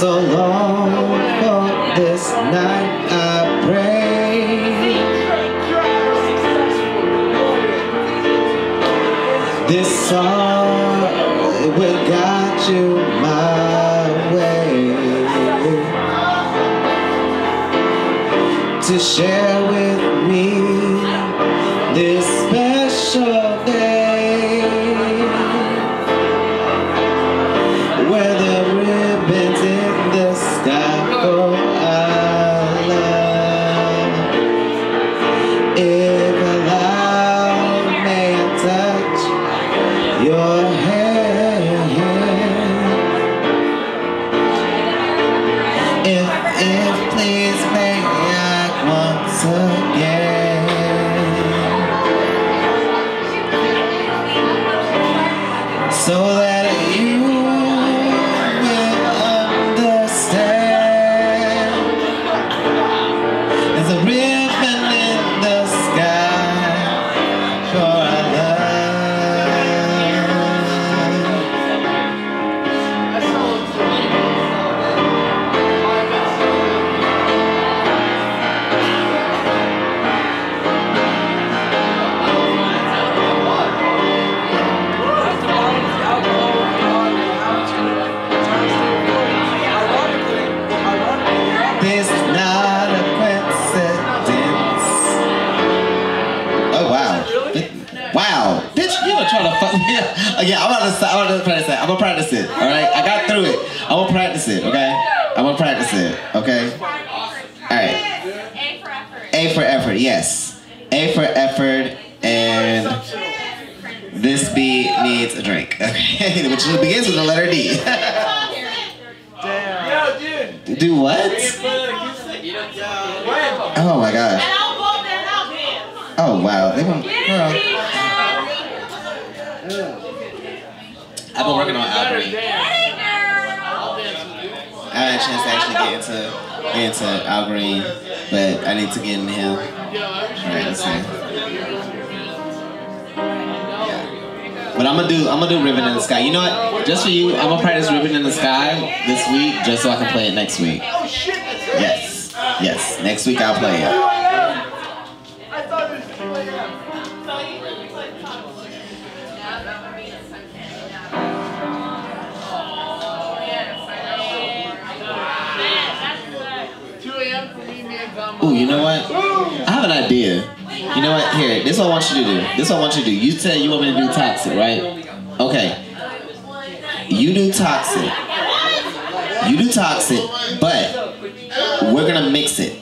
so long for this night I pray. This song will guide you my way. To share your hand. If, Oh wow. Wow. Bitch, you gonna try to fuck me up. Okay, I'm gonna, I'm about to practice it. I'm gonna practice it. Alright? I got through it. I'm gonna practice it, okay? I'm gonna practice it, okay? Alright. A for effort. A for effort, yes. A for effort and this beat needs a drink. Okay. Which begins with the letter D. Yo, dude. Do what? Oh my gosh. And I'll go there and I'll dance. Oh wow, they went. Get Girl. I've been working on Albury. Hey, girl. I had a chance to actually get into get into Al Green, but I need to get into him. Alright, let's see. Yeah. But I'm gonna do I'm gonna do Ribbon in the Sky. You know what? Just for you, I'm gonna practice Ribbon in the Sky this week, just so I can play it next week. Yes, yes. Next week I'll play it. Ooh, you know what? I have an idea. You know what? Here, this is what I want you to do. This is what I want you to do. You said you want me to do toxic, right? Okay. You do toxic. You do toxic, but we're gonna mix it.